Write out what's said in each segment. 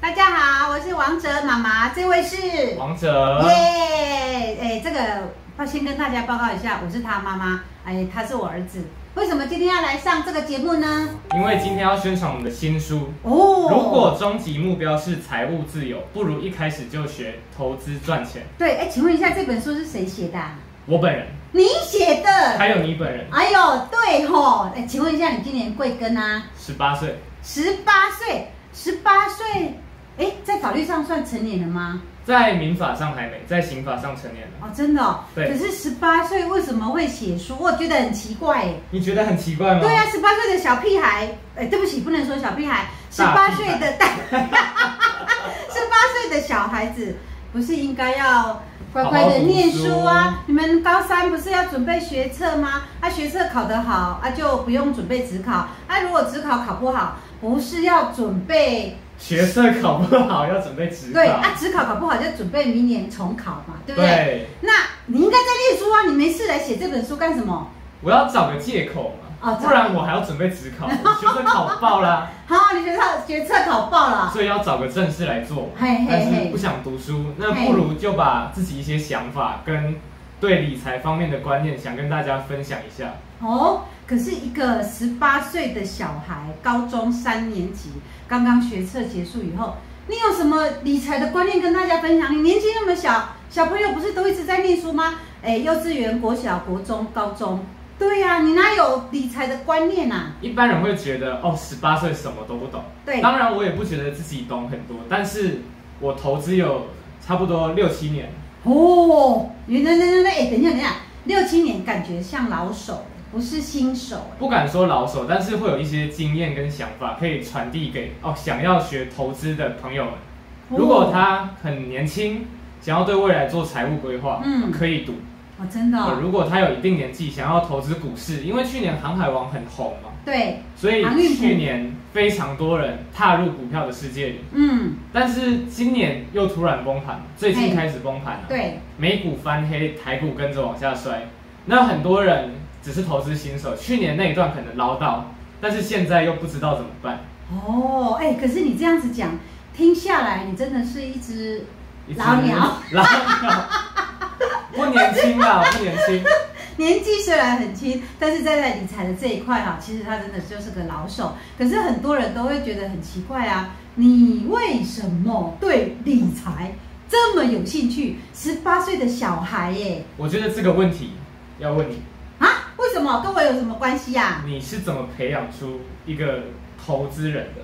大家好，我是王哲妈妈，这位是王哲，耶，哎，这个要先跟大家报告一下，我是他妈妈，哎，他是我儿子。为什么今天要来上这个节目呢？因为今天要宣传我们的新书。哦，如果终极目标是财务自由，不如一开始就学投资赚钱。对，哎，请问一下，这本书是谁写的？我本人。你写的？还有你本人？哎呦，对吼，哎，请问一下，你今年贵庚啊？十八岁。十八岁，十八岁，哎，在法律上算成年了吗？在民法上还没，在刑法上成年了。哦，真的。对。可是十八岁为什么会写书？我觉得很奇怪。你觉得很奇怪吗？对啊，十八岁的小屁孩，哎，对不起，不能说小屁孩，十八岁的大，十八岁的小孩子，不是应该要乖乖的念书啊？你们高三不是要准备学测吗？啊，学测考得好啊，就不用准备职考。啊，如果职考考不好，不是要准备？学测考不好要准备职考，对啊，职考考不好就准备明年重考嘛，对不对？对。那你应该在念书啊，你没事来写这本书干什么？我要找个借口嘛，不然我还要准备职考，学测考爆了。好，你学测学测考爆了，所以要找个正事来做。但是不想读书，那不如就把自己一些想法跟对理财方面的观念，想跟大家分享一下。哦，可是一个十八岁的小孩，高中三年级。刚刚学测结束以后，你有什么理财的观念跟大家分享？你年纪那么小，小朋友不是都一直在念书吗？哎，幼稚园、国小、国中、高中，对呀，你哪有理财的观念呐？一般人会觉得哦，十八岁什么都不懂。对，当然我也不觉得自己懂很多，但是我投资有差不多六七年。哦，原来那那那哎，等一下等一下，六七年感觉像老手。不是新手，不敢说老手，但是会有一些经验跟想法可以传递给哦想要学投资的朋友们。如果他很年轻，想要对未来做财务规划，嗯，可以赌。哦，真的。如果他有一定年纪，想要投资股市，因为去年航海王很红嘛，对，所以去年非常多人踏入股票的世界里，嗯，但是今年又突然崩盘，最近开始崩盘了，对，美股翻黑，台股跟着往下摔，那很多人。只是投资新手，去年那一段可能捞到，但是现在又不知道怎么办。哦，哎，可是你这样子讲，听下来你真的是一只老鸟，老鸟，不年轻啊，不年轻。年纪虽然很轻，但是在在理财的这一块哈，其实他真的就是个老手。可是很多人都会觉得很奇怪啊，你为什么对理财这么有兴趣？十八岁的小孩耶，我觉得这个问题要问你。为什么跟我有什么关系呀？你是怎么培养出一个投资人的？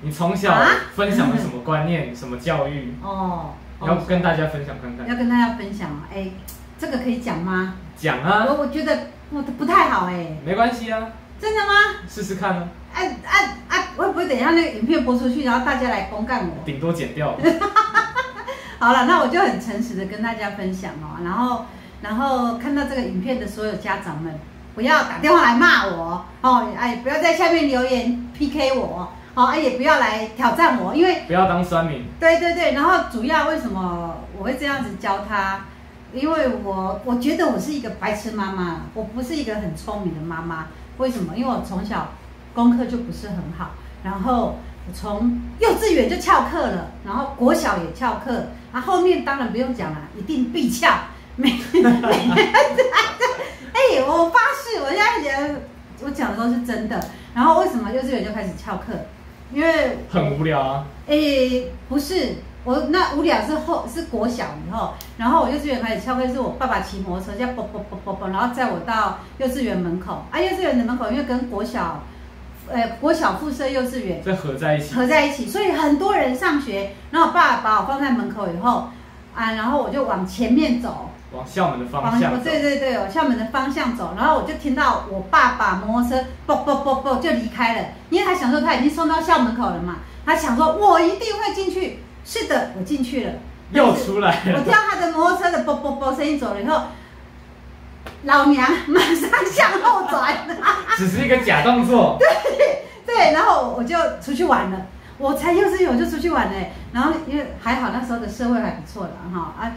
你从小分享了什么观念、什么教育？哦，要跟大家分享看看。要跟大家分享哎，这个可以讲吗？讲啊！我我觉得我不太好哎。没关系啊。真的吗？试试看啊。哎哎哎，会不会等一下那个影片播出去，然后大家来公干我？顶多剪掉。好了，那我就很诚实的跟大家分享哦，然后。然后看到这个影片的所有家长们，不要打电话来骂我哦，哎，不要在下面留言 PK 我，好，哎，也不要来挑战我，因为不要当酸民。对对对，然后主要为什么我会这样子教他？因为我我觉得我是一个白痴妈妈，我不是一个很聪明的妈妈。为什么？因为我从小功课就不是很好，然后我从幼稚园就翘课了，然后国小也翘课，啊，后面当然不用讲了，一定必翘。没没哎，我发誓，我现在觉得我讲的都是真的。然后为什么幼稚园就开始翘课？因为很无聊啊。哎，不是，我那无聊是后是国小以后，然后我幼稚园开始翘课，是我爸爸骑摩托车，叫啵啵啵啵啵，然后载我到幼稚园门口。啊，幼稚园的门口因为跟国小，呃，国小附设幼稚园在合在一起，合在一起，所以很多人上学。然后我爸把我放在门口以后，啊，然后我就往前面走。往校门的方向对对对，往校门的方向走，然后我就听到我爸爸摩托车啵啵啵啵就离开了，因为他想说他已经送到校门口了嘛，他想说我一定会进去。是的，我进去了，又出来了。我听到他的摩托车的啵啵啵声音走了以后，老娘马上向后转，只是一个假动作。对对，然后我就出去玩了。我才幼稚园我就出去玩嘞，然后因为还好那时候的社会还不错的哈啊。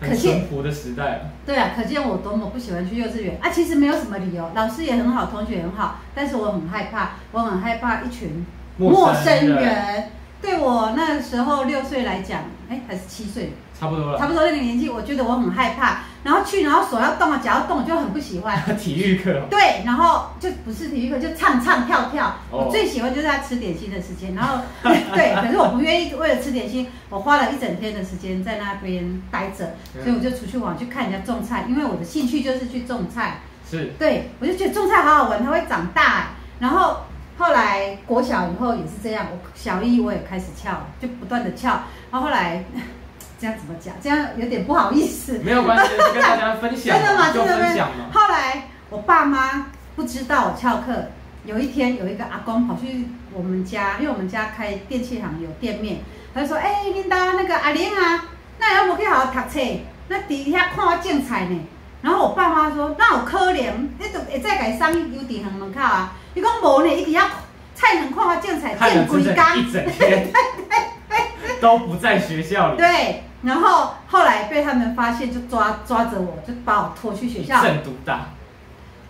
很淳朴的时代对啊，可见我多么不喜欢去幼稚园啊！其实没有什么理由，老师也很好，同学很好，但是我很害怕，我很害怕一群陌生人。对我那时候六岁来讲，哎，还是七岁，差不多了。差不多那个年纪，我觉得我很害怕，然后去，然后手要动啊，脚要动，就很不喜欢。体育课。对，然后就不是体育课，就唱唱跳跳。哦我最喜欢就是在吃点心的时间，然后 对，可是我不愿意为了吃点心，我花了一整天的时间在那边待着，所以我就出去玩去看人家种菜，因为我的兴趣就是去种菜。是对，我就觉得种菜好好玩，它会长大。然后后来国小以后也是这样，我小一我也开始翘，就不断的翘。然后后来这样怎么讲？这样有点不好意思。没有关系，跟大家分享 真的吗？就真的吗分享嘛。后来我爸妈不知道我翘课，有一天有一个阿公跑去我们家，因为我们家开电器行有店面，他就说：“哎、琳达那个阿玲啊，那要无去好好读册，那底下看我种菜呢。”然后我爸妈说：“那有可能，你都会再给送去邮递行门口啊。”伊讲无呢，伊伫遐菜园看我种菜，看了整整种规工。一整天，都不在学校里，对，然后后来被他们发现，就抓抓着我，就把我拖去学校。正独大。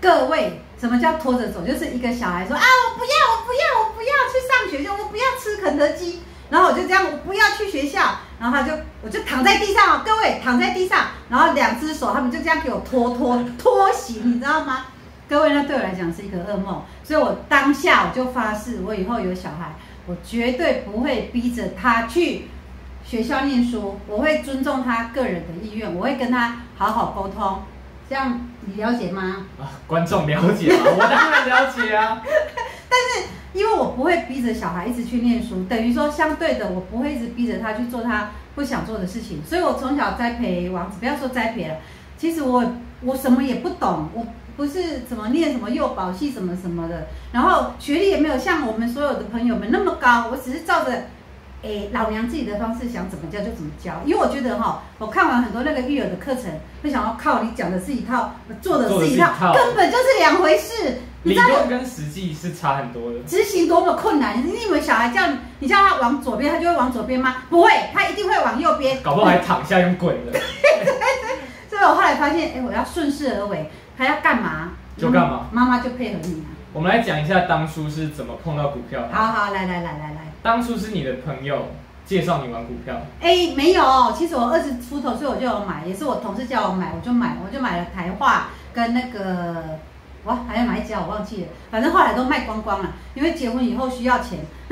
各位，什么叫拖着走？就是一个小孩说啊，我不要，我不要，我不要去上学，就我不要吃肯德基。然后我就这样，我不要去学校。然后他就，我就躺在地上哦，各位躺在地上，然后两只手他们就这样给我拖拖拖行，你知道吗？各位，那对我来讲是一个噩梦，所以我当下我就发誓，我以后有小孩，我绝对不会逼着他去学校念书，我会尊重他个人的意愿，我会跟他好好沟通。这样你了解吗？啊，观众了解吗？我当然了解啊。但是因为我不会逼着小孩一直去念书，等于说相对的，我不会一直逼着他去做他不想做的事情。所以我从小栽培王子，不要说栽培了，其实我我什么也不懂，我不是怎么念什么幼保系什么什么的，然后学历也没有像我们所有的朋友们那么高，我只是照着。诶，老娘自己的方式想怎么教就怎么教，因为我觉得哈，我看完很多那个育儿的课程，会想要靠你讲的是一套，做的是一套，根本就是两回事。你理知道论跟实际是差很多的。执行多么困难？你以为小孩叫你，你叫他往左边，他就会往左边吗？不会，他一定会往右边。搞不好还躺下用滚的，所以我后来发现，哎，我要顺势而为，还要干嘛就干嘛妈妈就配合你我们来讲一下当初是怎么碰到股票。好好，来来来来来。当初是你的朋友介绍你玩股票，哎，没有，其实我二十出头，所以我就有买，也是我同事叫我买，我就买，我就买了台化跟那个。哇，还要买一家我忘记了，反正后来都卖光光了，因为结婚以后需要钱，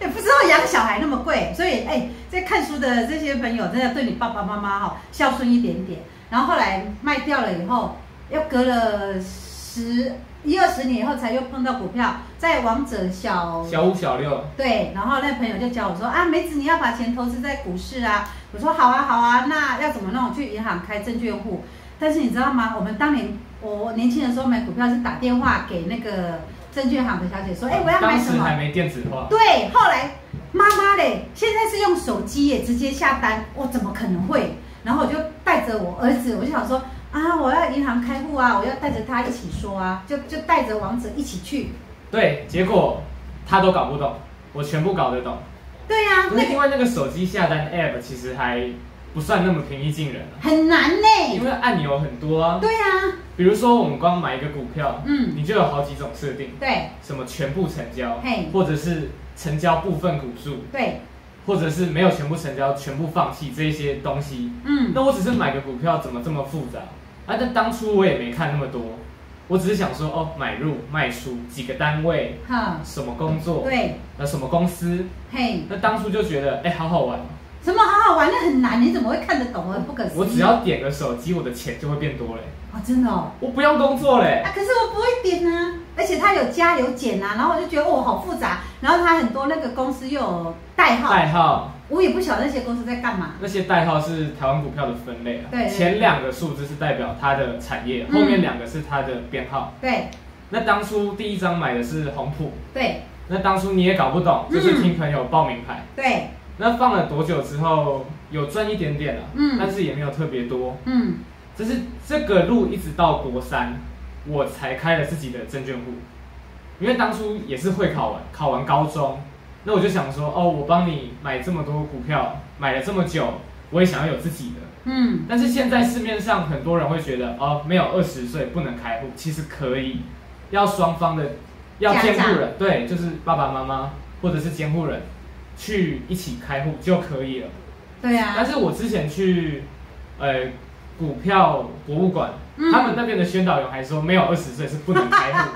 也不知道养小孩那么贵，所以哎，在看书的这些朋友真的对你爸爸妈妈哈孝顺一点点。然后后来卖掉了以后，又隔了十一二十年以后才又碰到股票，在王者小小五小六，对，然后那朋友就教我说啊，梅子你要把钱投资在股市啊。我说好啊好啊，那要怎么弄？去银行开证券户。但是你知道吗？我们当年我年轻的时候买股票是打电话给那个证券行的小姐说，哎、我要买什么当时还？没电子化，对，后来妈妈嘞，现在是用手机耶，直接下单，我怎么可能会？然后我就带着我儿子，我就想说啊，我要银行开户啊，我要带着他一起说啊，就就带着王者一起去。对，结果他都搞不懂，我全部搞得懂。对呀、不是因为那个手机下单 App 其实还不算那么平易近人啊，很难呢因。为按钮很多啊。对呀、比如说我们光买一个股票，嗯，你就有好几种设定，对什么全部成交嘿，或者是成交部分股数，对，或者是没有全部成交，全部放弃这一些东西。嗯，那我只是买个股票，怎么这么复杂？啊，但当初我也没看那么多，我只是想说，哦，买入卖出几个单位，哈，什么工作，对，呃，什么公司。嘿，那当初就觉得，哎、好好玩哦。什么好好玩？那很难，你怎么会看得懂？我很不可思议。我只要点个手机，我的钱就会变多嘞，哦，真的哦。我不用工作嘞。啊，可是我不会点啊，而且它有加有减啊，然后我就觉得哦，好复杂。然后它很多那个公司又有代号，代号我也不晓得那些公司在干嘛。那些代号是台湾股票的分类啊，对对前两个数字是代表它的产业，嗯后面两个是它的编号。对那当初第一张买的是红普，对那当初你也搞不懂，嗯就是听朋友报名牌。对，那放了多久之后有赚一点点了、嗯但是也没有特别多。嗯，这是这个路一直到国三，我才开了自己的证券户，因为当初也是会考完，考完高中，那我就想说，哦，我帮你买这么多股票，买了这么久，我也想要有自己的。嗯，但是现在市面上很多人会觉得，哦，没有二十岁不能开户，其实可以，要双方的要监护人，对，就是爸爸妈妈或者是监护人去一起开户就可以了。对啊，但是我之前去呃股票博物馆，嗯他们那边的宣导员还说没有二十岁是不能开户。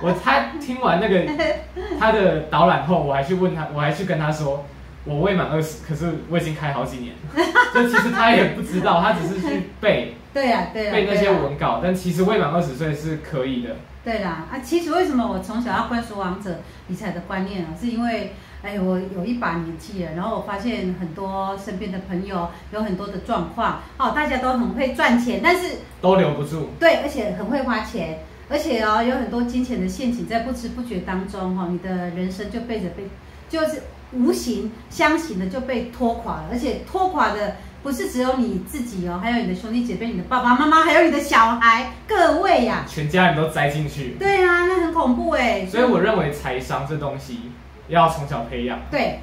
我他听完那个 他的导览后，我还去问他，我还去跟他说，我未满二十，可是我已经开好几年了。就其实他也不知道，他只是去背对啊，对啊，背那些文稿，但其实未满二十岁是可以的。对啦，啊，其实为什么我从小要灌输王者理财的观念啊，是因为，哎，我有一把年纪了，然后我发现很多身边的朋友有很多的状况，哦，大家都很会赚钱，但是都留不住，对，而且很会花钱，而且哦，有很多金钱的陷阱，在不知不觉当中，哈、哦，你的人生就被着被，就是无形相形的就被拖垮了，而且拖垮的不是只有你自己哦，还有你的兄弟姐妹、你的爸爸妈妈，还有你的小孩，各位呀、全家人都栽进去。对啊，那很恐怖哎。所以我认为财商这东西要从小培养。对，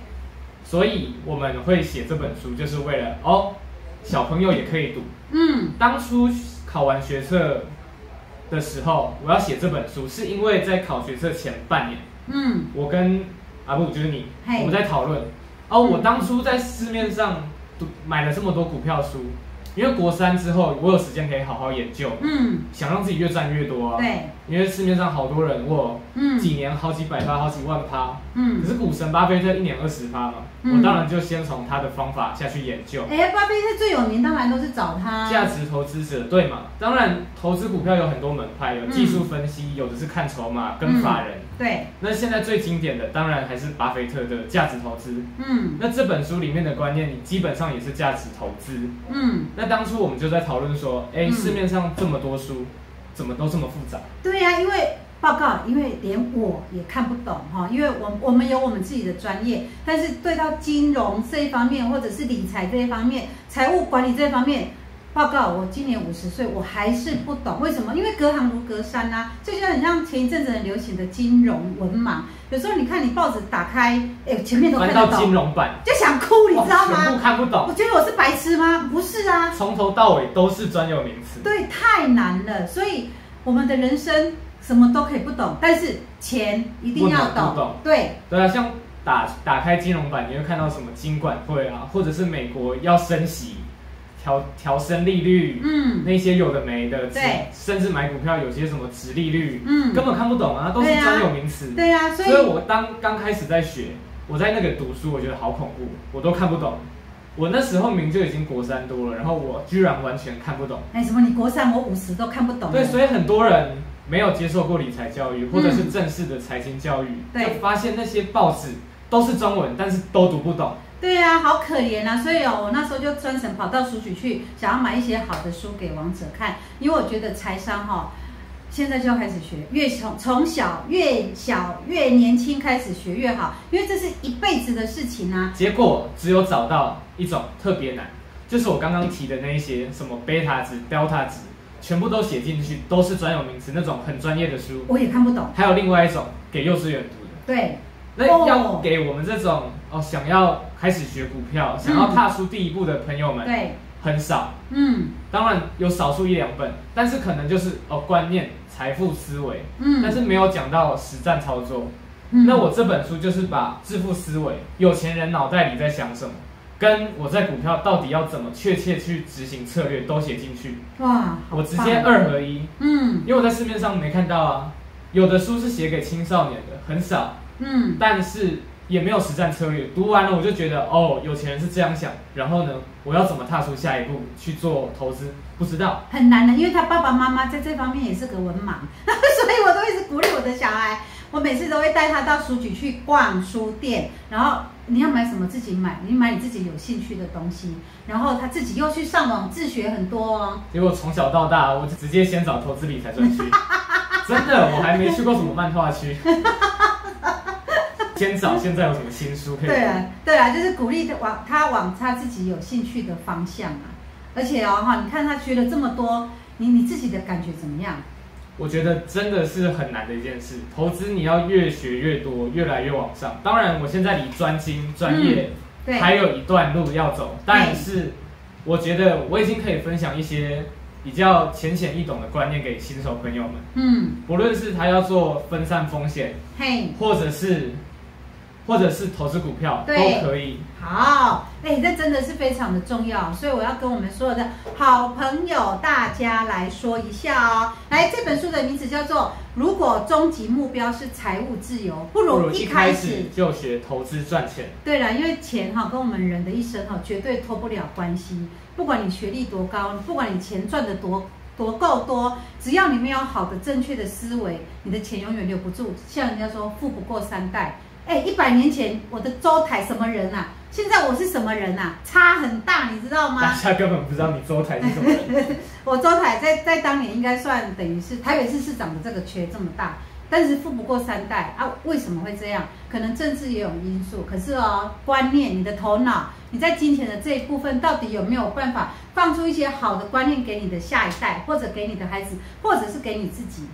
所以我们会写这本书，就是为了哦，小朋友也可以读。嗯当初考完学测的时候，我要写这本书，是因为在考学测前半年，嗯，我跟阿布就是你，我们在讨论。哦，我当初在市面上读买了这么多股票书，因为国三之后我有时间可以好好研究，嗯，想让自己越赚越多啊。对，因为市面上好多人我嗯几年好几百趴、好几万趴，嗯可，是股神巴菲特一年二十趴嘛，嗯我当然就先从他的方法下去研究。哎，巴菲特最有名，当然都是找他。价值投资者对嘛？当然，投资股票有很多门派，有技术分析，有的是看筹码跟法人。对，那现在最经典的当然还是巴菲特的价值投资。嗯那这本书里面的观念，你基本上也是价值投资。嗯，那当初我们就在讨论说，哎、嗯市面上这么多书，怎么都这么复杂？对呀、因为报告，因为连我也看不懂哈，因为我我们有我们自己的专业，但是对到金融这一方面，或者是理财这一方面，财务管理这一方面。报告，我今年五十岁，我还是不懂为什么？因为隔行如隔山啊，这就很像前一阵子很流行的金融文盲。有时候你看你报纸打开，哎，前面都看翻到金融版，就想哭，你知道吗全部？看不懂我，觉得我是白痴吗？不是啊，从头到尾都是专有名词。对，太难了。所以我们的人生什么都可以不懂，但是钱一定要懂懂对，对啊，像打打开金融版，你会看到什么金管会啊，或者是美国要升息，调调升利率，嗯那些有的没的，对甚至买股票有些什么值利率，嗯，根本看不懂啊，都是专有名词。对呀、所以我当刚开始在学，我在那个读书，我觉得好恐怖，我都看不懂。我那时候名就已经国三多了，然后我居然完全看不懂。哎，什么你国三我五十都看不懂，对，所以很多人没有接受过理财教育，或者是正式的财经教育，嗯对就发现那些报纸都是中文，但是都读不懂。对呀、好可怜啊！所以哦，我那时候就专程跑到书局去，想要买一些好的书给王者看，因为我觉得财商哈、现在就要开始学，越从从小越小越年轻开始学越好，因为这是一辈子的事情啊。结果只有找到一种特别难，就是我刚刚提的那一些什么贝塔值、delta 值，全部都写进去，都是专有名词，那种很专业的书。我也看不懂，还有另外一种给幼稚园读的，对，那哦。要给我们这种哦想要开始学股票、想要踏出第一步的朋友们，对，很少。嗯。当然有少数一两本，但是可能就是哦观念、财富思维，嗯，但是没有讲到实战操作。嗯。那我这本书就是把致富思维、有钱人脑袋里在想什么，跟我在股票到底要怎么确切去执行策略都写进去，哇，我直接，二合一，嗯。因为我在市面上没看到啊。有的书是写给青少年的，很少，嗯，但是也没有实战策略。读完了我就觉得，哦，有钱人是这样想，然后呢，我要怎么踏出下一步去做投资？不知道。很难的，因为他爸爸妈妈在这方面也是个文盲，所以我都一直鼓励我的小孩，我每次都会带他到书局去逛书店，然后你要买什么自己买，你买你自己有兴趣的东西，然后他自己又去上网自学很多哦。结果从小到大，我就直接先找投资理财专区，真的，我还没去过什么漫画区。先找现在有什么新书可以读？对啊，对啊，就是鼓励他往他往他自己有兴趣的方向啊。而且哦哈，你看他学了这么多，你你自己的感觉怎么样？我觉得真的是很难的一件事。投资你要越学越多，越来越往上。当然，我现在离专精专业对，还有一段路要走，但是我觉得我已经可以分享一些比较浅显易懂的观念给新手朋友们。嗯，不论是他要做分散风险，嘿，或者是或者是投资股票都可以。好，哎，这真的是非常的重要，所以我要跟我们所有的好朋友大家来说一下哦。来，这本书的名字叫做《如果终极目标是财务自由，不不如如一一开始开始就学投资赚钱。对了，因为钱哈跟我们人的一生哈绝对脱不了关系。不管你学历多高，不管你钱赚的多多够多，只要你没有好的正确的思维，你的钱永远留不住。像人家说富不过三代，哎，一百年前我的周台什么人啊？现在我是什么人啊？差很大，你知道吗大？家根本不知道你周台是什么人。我周台在在当年应该算等于是台北市市长的这个缺这么大，但是富不过三代啊。为什么会这样？可能政治也有因素，可是哦，观念、你的头脑，你在金钱的这一部分，到底有没有办法放出一些好的观念给你的下一代，或者给你的孩子，或者是给你自己？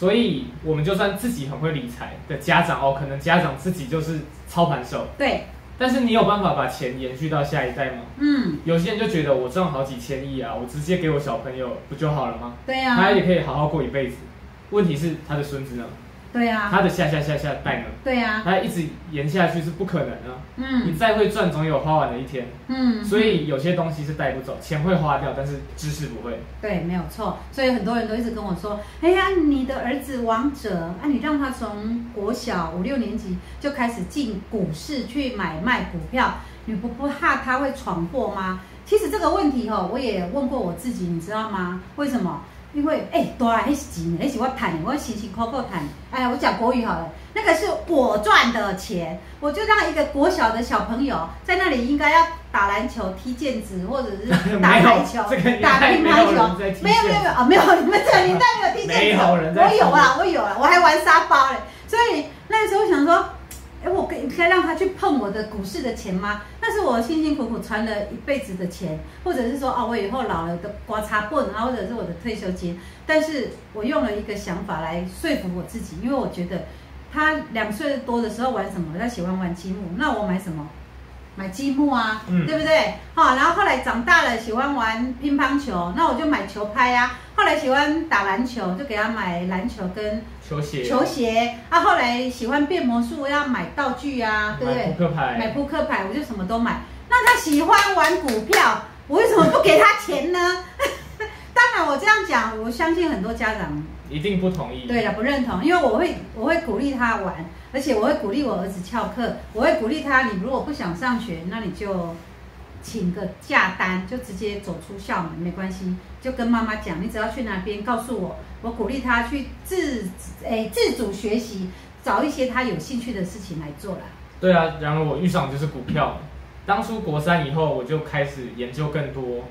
所以，我们就算自己很会理财的家长哦，可能家长自己就是操盘手，对，但是你有办法把钱延续到下一代吗？嗯，有些人就觉得我挣好几千亿啊，我直接给我小朋友不就好了吗？对呀、他也可以好好过一辈子。问题是他的孙子呢？对呀、他的下下下下代呢？对呀、他一直延下去是不可能的。你嗯再会赚，总有花完的一天。嗯，所以有些东西是带不走，钱会花掉，但是知识不会。对，没有错。所以很多人都一直跟我说：“哎呀，你的儿子王者，啊，你让他从国小五六年级就开始进股市去买卖股票，你不不怕他会闯祸吗？”其实这个问题哦，我也问过我自己，你知道吗？为什么？因为哎，多来那是钱，那是我赚的，我辛辛苦苦赚的。哎呀，我讲国语好了，那个是我赚的钱，我就让一个国小的小朋友在那里应该要打篮球、踢毽子，或者是 打排球这个、打乒乓球。没有没有没有啊，没有你们这个年代没有踢毽子，我有啊，我有啊，我还玩沙包嘞。所以那个时候想说，哎，我可以可以让他去碰我的股市的钱吗？那是我辛辛苦苦存了一辈子的钱，或者是说啊，我以后老了的刮擦棍啊，或者是我的退休金。但是我用了一个想法来说服我自己，因为我觉得他两岁多的时候玩什么？他喜欢玩积木，那我买什么？买积木啊，嗯对不对？好，然后后来长大了喜欢玩乒乓球，那我就买球拍啊。后来喜欢打篮球，就给他买篮球跟球鞋、球鞋。啊，后来喜欢变魔术，要买道具啊，对不买？扑克牌，买扑克牌，我就什么都买。那他喜欢玩股票，我为什么不给他钱呢？当然，我这样讲，我相信很多家长一定不同意。对了，不认同，因为我会我会鼓励他玩，而且我会鼓励我儿子翘课，我会鼓励他，你如果不想上学，那你就请个假单，就直接走出校门，没关系，就跟妈妈讲，你只要去哪边告诉我，我鼓励他去自诶自主学习，找一些他有兴趣的事情来做啦。对啊，然而我遇上的就是股票。当初国三以后，我就开始研究更多，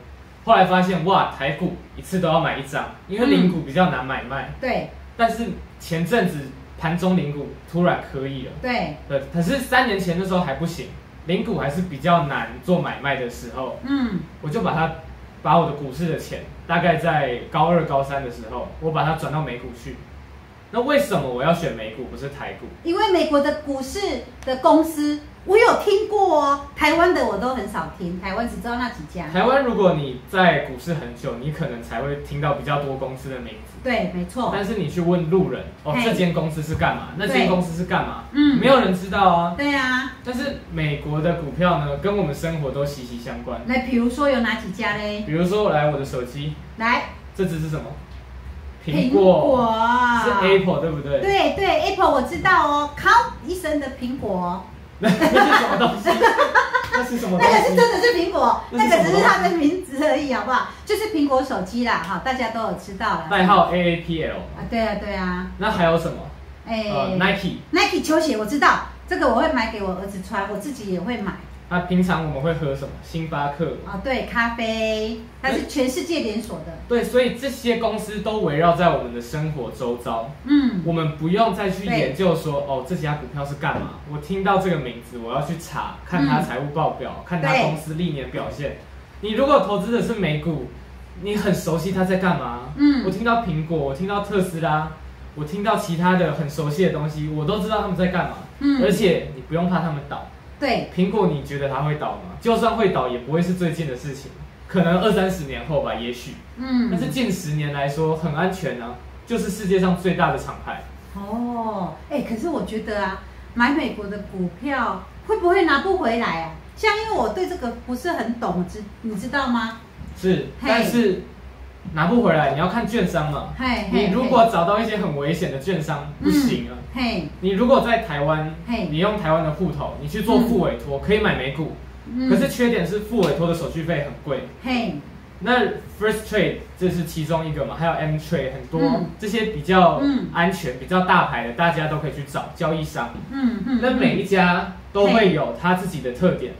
后来发现哇，台股一次都要买一张，因为零股比较难买卖。对但是前阵子盘中零股突然可以了，对，对，可是三年前的时候还不行，零股还是比较难做买卖的时候，嗯我就把它把我的股市的钱，大概在高二高三的时候，我把它转到美股去。那为什么我要选美股不是台股？因为美国的股市的公司我有听过哦，台湾的我都很少听，台湾只知道那几家。台湾如果你在股市很久，你可能才会听到比较多公司的名字。对，没错。但是你去问路人，哦，嘿这间公司是干嘛？那间公司是干嘛？嗯没有人知道啊。对啊，但是美国的股票呢，跟我们生活都息息相关。来，比如说有哪几家嘞？比如说，来我的手机，来，这只是什么？苹果是 Apple 对不对？对对，Apple 我知道哦，靠一声的苹果，那 那是什么东西？那是什么那？个是真的是苹果，那个只是它的名字而已，好不好？就是苹果手机啦，哈，大家都有知道了。代号 AAPL。啊，对啊对啊，那还有什么？哎、呃，Nike。Nike 球鞋我知道，这个我会买给我儿子穿，我自己也会买。那平常我们会喝什么？星巴克。啊，对，咖啡，它是全世界连锁的。对，所以这些公司都围绕在我们的生活周遭。嗯，我们不用再去研究说，哦，这家股票是干嘛？我听到这个名字，我要去查，看它嗯财务报表，看它公司历年表现。你如果投资的是美股，你很熟悉它在干嘛。嗯我听到苹果，我听到特斯拉，我听到其他的很熟悉的东西，我都知道他们在干嘛。嗯而且你不用怕他们倒。对，苹果，你觉得它会倒吗？就算会倒，也不会是最近的事情，可能二三十年后吧，也许。嗯，但是近十年来说很安全啊，就是世界上最大的厂牌。哦，哎、可是我觉得啊，买美国的股票会不会拿不回来啊？像因为我对这个不是很懂，知你知道吗？是，但是拿不回来，你要看券商嘛。嘿，嘿你如果找到一些很危险的券商，不行啊。嘿，你如果在台湾嘿，你用台湾的户头，你去做副委托，可以买美股，嗯可是缺点是副委托的手续费很贵。嘿，那 First Trade 这是其中一个嘛，还有 M Trade 很多、嗯这些比较嗯安全、比较大牌的，大家都可以去找交易商。嗯嗯，那每一家都会有它自己的特点。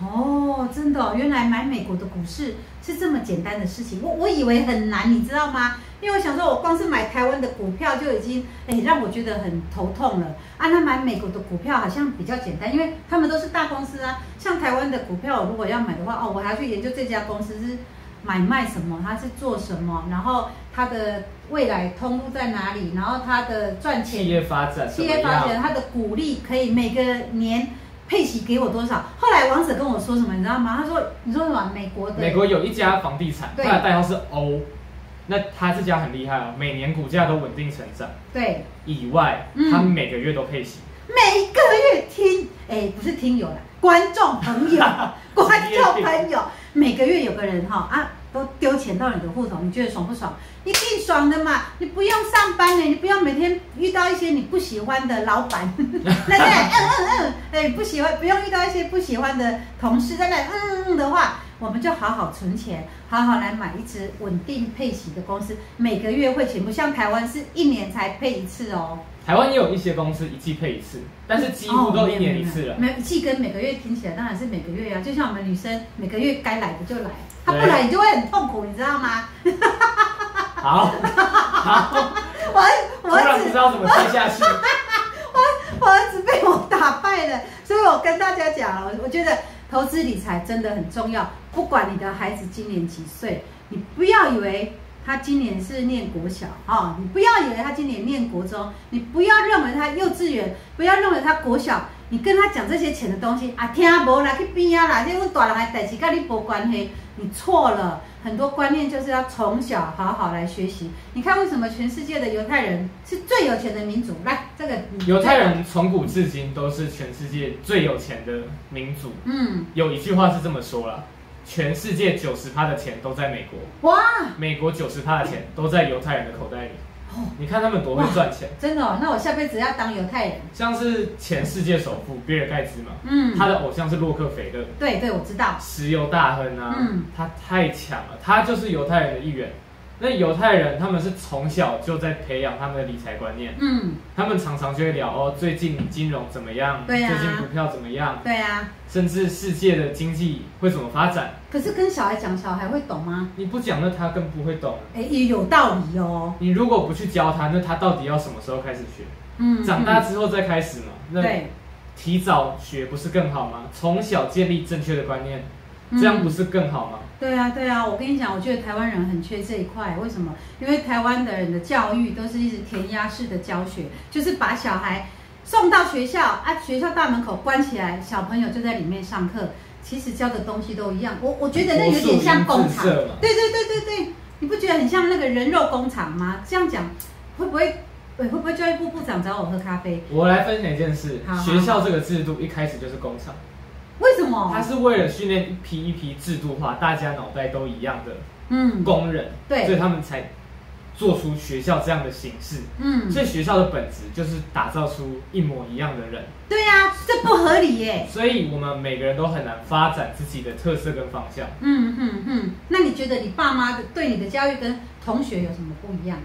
哦，真的、哦，原来买美国的股市是这么简单的事情，我我以为很难，你知道吗？因为我想说，我光是买台湾的股票就已经，哎，让我觉得很头痛了啊。那买美国的股票好像比较简单，因为他们都是大公司啊。像台湾的股票，我如果要买的话，哦，我还要去研究这家公司是买卖什么，它是做什么，然后它的未来通路在哪里，然后它的赚钱企业发展企业发展，它的股利可以每个年配息给我多少？后来王子跟我说什么，你知道吗？他说：“你说什么？美国的美国有一家房地产，对它的代号是 O，那他这家很厉害哦，每年股价都稳定成长，对以外，他每个月都配息。每个月听，哎，不是听友啦，观众朋友，观众朋友，每个月有个人哈啊，都丢钱到你的户头，你觉得爽不爽？一定爽的嘛！你不用上班呢，你不用每天遇到一些你不喜欢的老板，那 在那嗯嗯嗯，哎，不喜欢，不用遇到一些不喜欢的同事，在那嗯嗯嗯的话，我们就好好存钱，好好来买一只稳定配息的公司，每个月会钱，不像台湾是一年才配一次哦。台湾也有一些公司一季配一次，但是几乎都一年一次了。没有一季跟每个月听起来当然是每个月啊，就像我们女生每个月该来的就来，她不对来你就会很痛苦，你知道吗？好，好，我儿我不知道怎么接下去。我儿子被我打败了，所以我跟大家讲，我我觉得投资理财真的很重要。不管你的孩子今年几岁，你不要以为他今年是念国小啊、你不要以为他今年念国中，你不要认为他幼稚园，不要认为他国小，你跟他讲这些钱的东西啊，听无啦，去边啊啦，这阮大人的代志跟你无关系，你错了。很多观念就是要从小好好来学习。你看为什么全世界的犹太人是最有钱的民族？来，这个你犹太人从古至今都是全世界最有钱的民族。嗯，有一句话是这么说啦：全世界九十趴的钱都在美国，哇，美国九十趴的钱都在犹太人的口袋里。哦，你看他们多会赚钱，真的、哦，那我下辈子要当犹太人。像是前世界首富比尔盖茨嘛，嗯，他的偶像是洛克菲勒，对对，我知道。石油大亨啊，嗯他太强了，他就是犹太人的一员。那犹太人他们是从小就在培养他们的理财观念，嗯，他们常常就会聊哦，最近金融怎么样？对啊最近股票怎么样？对啊。甚至世界的经济会怎么发展？可是跟小孩讲，小孩会懂吗？你不讲，那他更不会懂。哎，也有道理哦。你如果不去教他，那他到底要什么时候开始学？嗯，长大嗯之后再开始嘛？那对，提早学不是更好吗？从小建立正确的观念，嗯这样不是更好吗？对啊，对啊，我跟你讲，我觉得台湾人很缺这一块，为什么？因为台湾的人的教育都是一直填鸭式的教学，就是把小孩送到学校啊，学校大门口关起来，小朋友就在里面上课，其实教的东西都一样。我我觉得那有点像工厂，对对对对对，你不觉得很像那个人肉工厂吗？这样讲会不会？会不会教育部部长找我喝咖啡？我来分享一件事好，好学校这个制度一开始就是工厂，为什么？他是为了训练一批一批制度化、大家脑袋都一样的嗯，工人，对所以他们才做出学校这样的形式。嗯，所以学校的本质就是打造出一模一样的人，对呀、这不合理耶。所以我们每个人都很难发展自己的特色跟方向。嗯嗯嗯，那你觉得你爸妈的对你的教育跟同学有什么不一样？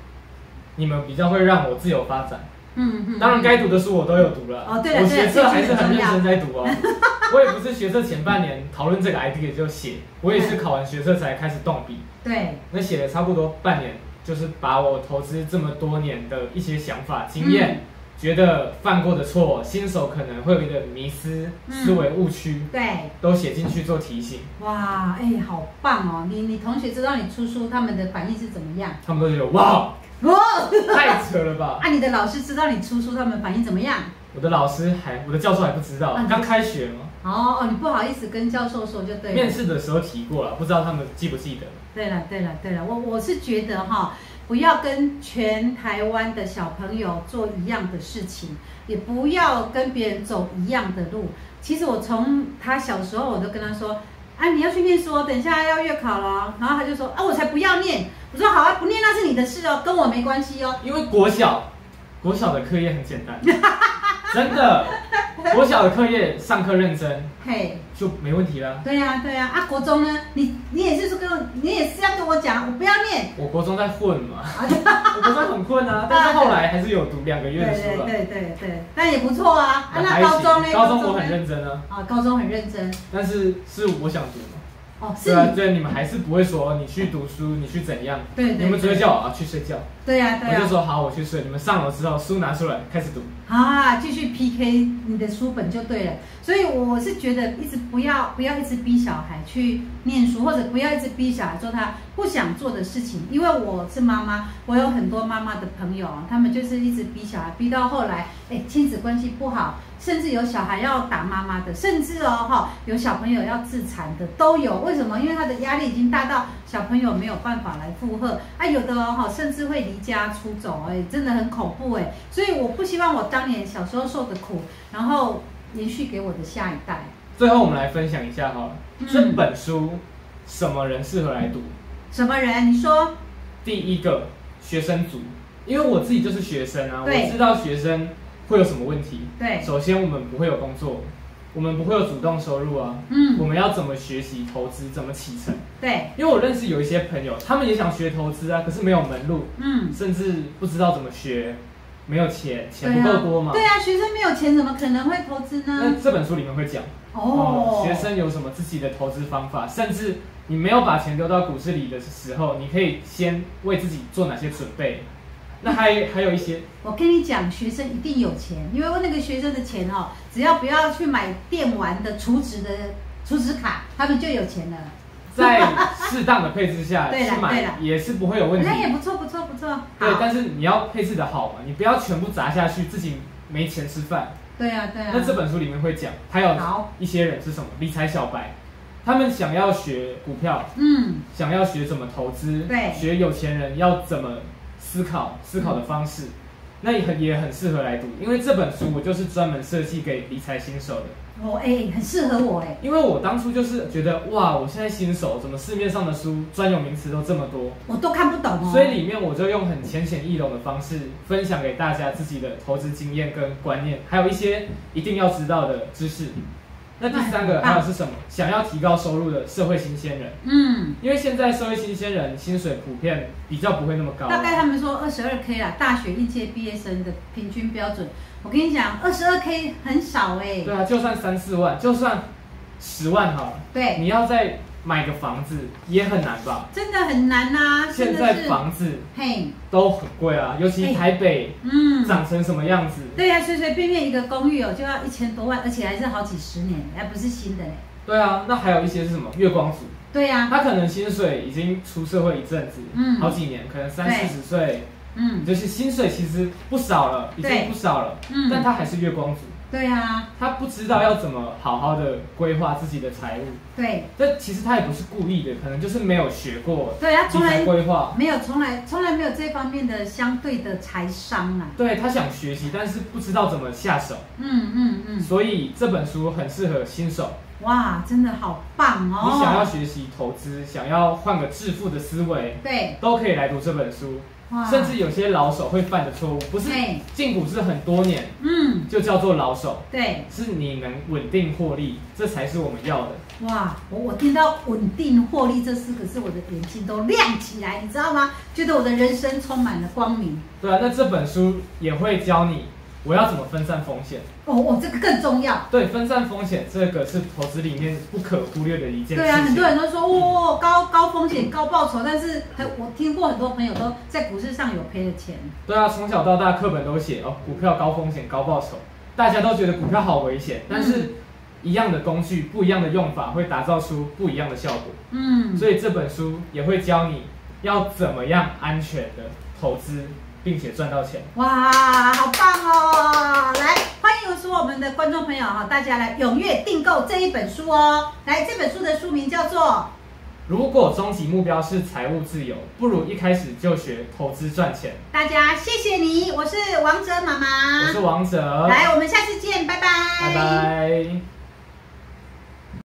你们比较会让我自由发展，嗯嗯，当然该读的书我都有读了。哦对了我学测还是很认真在读哦。我也不是学测前半年讨论这个 idea 就写，我也是考完学测才开始动笔。对，那写了差不多半年，就是把我投资这么多年的一些想法、经验，觉得犯过的错，新手可能会有一个迷失、嗯思维误区，对，都写进去做提醒。哇，哎，好棒哦！你你同学知道你出书，他们的反应是怎么样？他们都觉得哇，哇，太扯了吧！啊，你的老师知道你出书，他们反应怎么样？我的老师还，我的教授还不知道嗯，刚开学嘛，哦哦，你不好意思跟教授说就对了。面试的时候提过了，不知道他们记不记得。对了，对了，对了，我我是觉得哈，不要跟全台湾的小朋友做一样的事情，也不要跟别人走一样的路。其实我从他小时候我都跟他说，啊，你要去念书哦，等一下要月考了哦。然后他就说，啊，我才不要念。我说好啊，不念那是你的事哦，跟我没关系哦。因为国小，国小的课业很简单，真的，国小的课业上课认真嘿，就没问题了。对呀、对呀、啊，国中呢，你你也是说跟我，你也是要跟我讲，我不要念。我国中在混嘛，啊，我国中很混啊，但是后来还是有读两个月的书了。对对对对，但也不错啊。啊，那高中呢？高中我很认真啊，啊，高中很认真。但是是我想读嘛。哦，是对啊，你，对，你们还是不会说你去读书，你去怎样？对对你们只会叫我啊去睡觉。对呀、对呀、我就说好，我去睡。你们上楼之后，书拿出来开始读。啊，继续 PK 你的书本就对了。所以我是觉得一直不要不要一直逼小孩去念书，或者不要一直逼小孩做他不想做的事情。因为我是妈妈，我有很多妈妈的朋友啊，他们就是一直逼小孩，逼到后来，哎，亲子关系不好，甚至有小孩要打妈妈的，甚至哦哈，有小朋友要自残的都有。为什么？因为他的压力已经大到小朋友没有办法来负荷啊，有的哦哈，甚至会离家出走，哎，真的很恐怖哎。所以我不希望我当年小时候受的苦，然后延续给我的下一代。最后我们来分享一下好了，嗯这本书什么人适合来读？什么人？你说？第一个学生族，因为我自己就是学生啊，我知道学生会有什么问题。对，首先，我们不会有工作，我们不会有主动收入啊。嗯我嗯，们要怎么学习投资，怎么启程？对，因为我认识有一些朋友，他们也想学投资啊，可是没有门路，嗯，甚至不知道怎么学，没有钱，钱不够多嘛。对啊，学生没有钱，怎么可能会投资那呢？这本书里面会讲哦，学生有什么自己的投资方法，甚至你没有把钱丢到股市里的时候，你可以先为自己做哪些准备。那还还有一些，我跟你讲，学生一定有钱，因为那个学生的钱哦，只要不要去买电玩的储值的储值卡，他们就有钱了。在适当的配置下 去买也是不会有问题。那也不错，不错，不错。对，但是你要配置的好嘛，你不要全部砸下去，自己没钱吃饭。对啊，对啊。那这本书里面会讲，还有，一些人是什么理财小白，他们想要学股票，嗯，想要学怎么投资，对学有钱人要怎么思考，思考的方式，那也很也很适合来读，因为这本书我就是专门设计给理财新手的，哦，哎，很适合我哎。因为我当初就是觉得哇，我现在新手，怎么市面上的书专有名词都这么多，我都看不懂哦。所以里面我就用很浅显易懂的方式分享给大家自己的投资经验跟观念，还有一些一定要知道的知识。那第三个还有是什么？想要提高收入的社会新鲜人。嗯，因为现在社会新鲜人薪水普遍比较不会那么高，大概他们说二十二 K 啦，大学应届毕业生的平均标准。我跟你讲，二十二 K 很少哎。对啊，就算三四万，就算十万好了，对，你要再买个房子也很难吧？真的很难呐、真现在的。房子嘿，都很贵啊，尤其台北嗯，长成什么样子？对呀、随随便便一个公寓哦，就要一千多万，而且还是好几十年，还不是新的嘞。对啊，那还有一些是什么？月光族，对呀、他可能薪水已经出社会一阵子，嗯。好几年，可能三四十岁，嗯，就是薪水其实不少了，已对。经不少了，嗯。但他还是月光族，对呀、他不知道要怎么好好的规划自己的财务。对这其实他也不是故意的，可能就是没有学过对，他从来规划。没有，从来从来没有这方面的相对的财商啊。对他想学习，但是不知道怎么下手，嗯嗯嗯，所以这本书很适合新手。哇，真的好棒哦！你想要学习投资，想要换个致富的思维，对都可以来读这本书。哇，甚至有些老手会犯的错误，不是进股市很多年嗯，就叫做老手，对，是你能稳定获利，这才是我们要的。哇，我我听到稳定获利这四个字，我的眼睛都亮起来，你知道吗？觉得我的人生充满了光明。对啊，那这本书也会教你我要怎么分散风险。哦哦，这个更重要。对，分散风险这个是投资里面不可忽略的一件事情。对啊，很多人都说哦，高高风险高报酬，但是很我听过很多朋友都在股市上有赔了钱。对啊，从小到大课本都写哦，股票高风险高报酬，大家都觉得股票好危险，但是一样的工具，不一样的用法，会打造出不一样的效果。嗯，所以这本书也会教你要怎么样安全的投资，并且赚到钱。哇，好棒哦！来，欢迎说我们的观众朋友哈，大家来踊跃订购这一本书哦。来，这本书的书名叫做如果终极目标是财务自由，不如一开始就学投资赚钱。大家谢谢你，我是王者妈妈，我是王者，来，我们下次见，拜拜，拜拜。